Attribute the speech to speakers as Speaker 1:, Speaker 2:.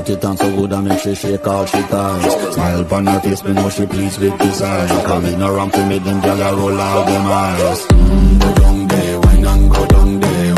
Speaker 1: Put it on so good and make she shake all she ties. Smile upon her face, me know she pleased with this eyes. Call me to me them gyal roll out them eyes.